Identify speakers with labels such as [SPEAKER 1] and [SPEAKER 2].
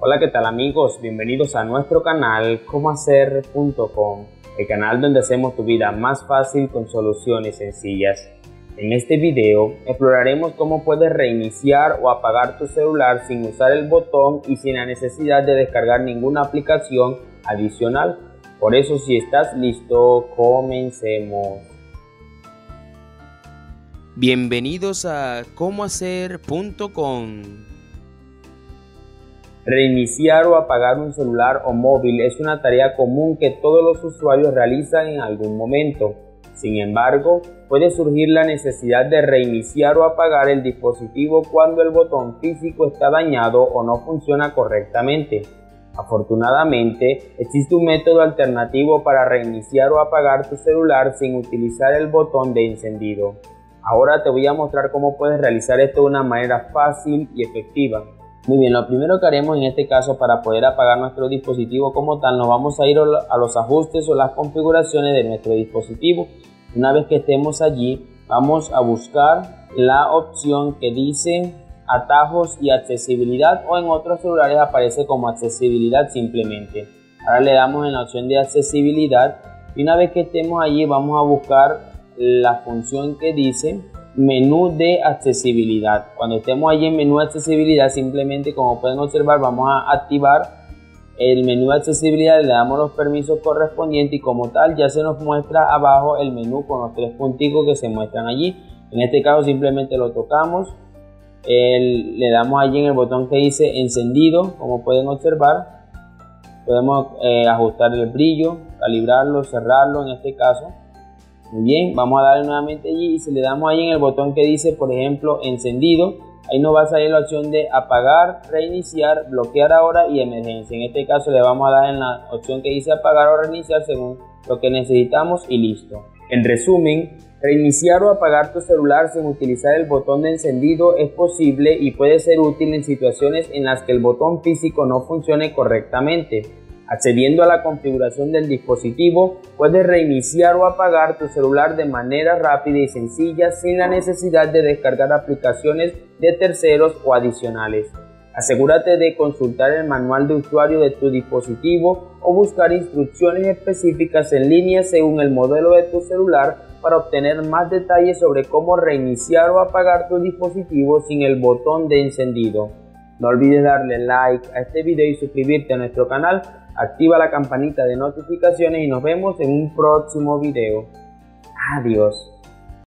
[SPEAKER 1] Hola, ¿qué tal amigos? Bienvenidos a nuestro canal comohacer.com, el canal donde hacemos tu vida más fácil con soluciones sencillas. En este video exploraremos cómo puedes reiniciar o apagar tu celular sin usar el botón y sin la necesidad de descargar ninguna aplicación adicional. Por eso si estás listo, comencemos. Bienvenidos a comohacer.com. Reiniciar o apagar un celular o móvil es una tarea común que todos los usuarios realizan en algún momento. Sin embargo, puede surgir la necesidad de reiniciar o apagar el dispositivo cuando el botón físico está dañado o no funciona correctamente. Afortunadamente, existe un método alternativo para reiniciar o apagar tu celular sin utilizar el botón de encendido. Ahora te voy a mostrar cómo puedes realizar esto de una manera fácil y efectiva. Muy bien, lo primero que haremos en este caso para poder apagar nuestro dispositivo como tal, nos vamos a ir a los ajustes o las configuraciones de nuestro dispositivo. Una vez que estemos allí, vamos a buscar la opción que dice atajos y accesibilidad o en otros celulares aparece como accesibilidad simplemente. Ahora le damos en la opción de accesibilidad y una vez que estemos allí vamos a buscar la función que dice menú de accesibilidad. Cuando estemos allí en menú de accesibilidad, simplemente como pueden observar, vamos a activar el menú de accesibilidad, le damos los permisos correspondientes y como tal ya se nos muestra abajo el menú con los tres punticos que se muestran allí. En este caso simplemente lo tocamos, le damos allí en el botón que dice encendido, como pueden observar. Podemos eh, ajustar el brillo, calibrarlo, cerrarlo en este caso muy bien, vamos a darle nuevamente allí y si le damos ahí en el botón que dice, por ejemplo, encendido, ahí nos va a salir la opción de apagar, reiniciar, bloquear ahora y emergencia. En este caso le vamos a dar en la opción que dice apagar o reiniciar según lo que necesitamos y listo. En resumen, reiniciar o apagar tu celular sin utilizar el botón de encendido es posible y puede ser útil en situaciones en las que el botón físico no funcione correctamente. Accediendo a la configuración del dispositivo, puedes reiniciar o apagar tu celular de manera rápida y sencilla sin la necesidad de descargar aplicaciones de terceros o adicionales. Asegúrate de consultar el manual de usuario de tu dispositivo o buscar instrucciones específicas en línea según el modelo de tu celular para obtener más detalles sobre cómo reiniciar o apagar tu dispositivo sin el botón de encendido. No olvides darle like a este video y suscribirte a nuestro canal activa la campanita de notificaciones y nos vemos en un próximo video. Adiós.